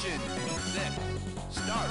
Set. Start.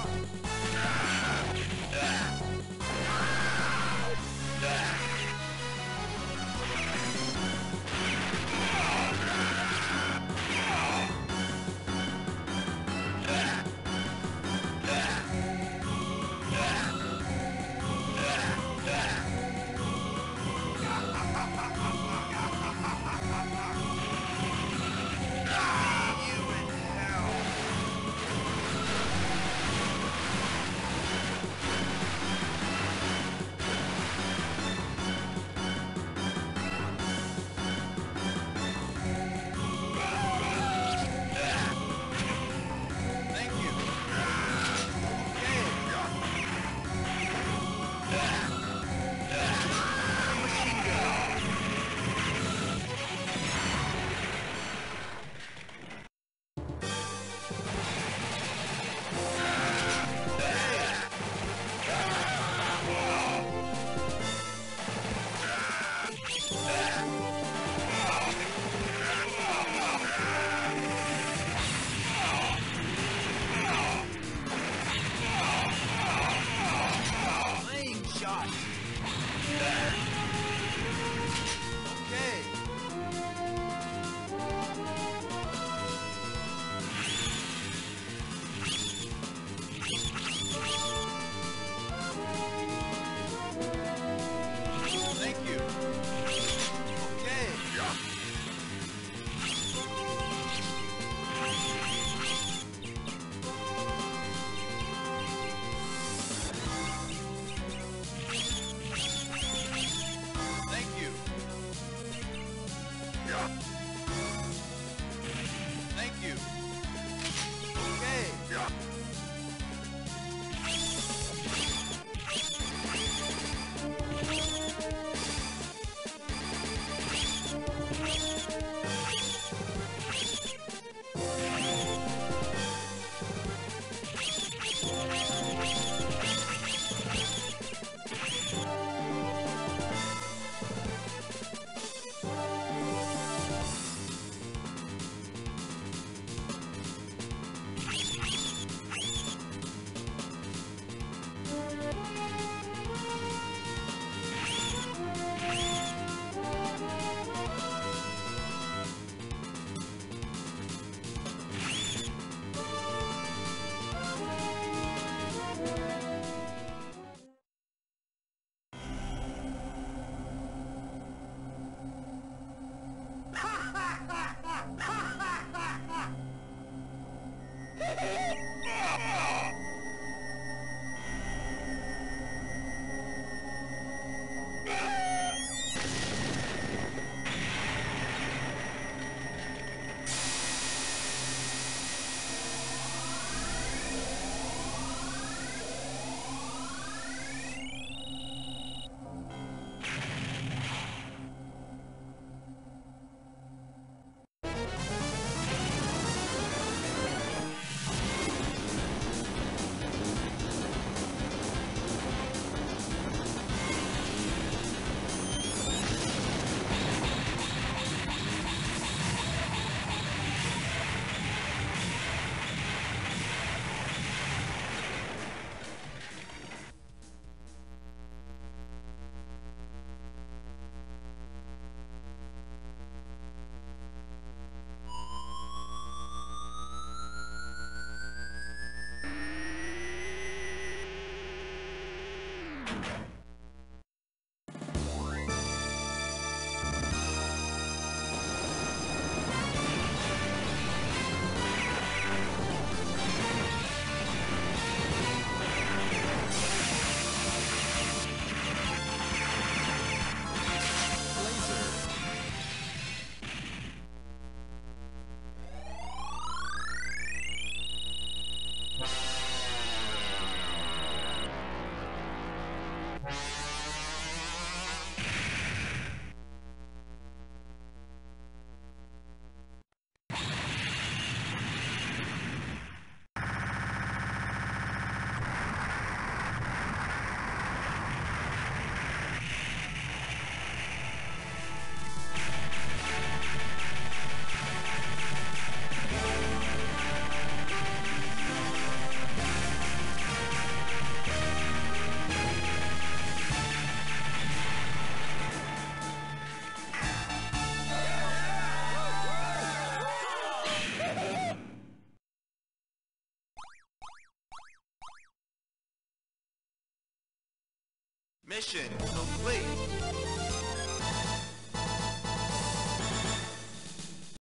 Mission complete.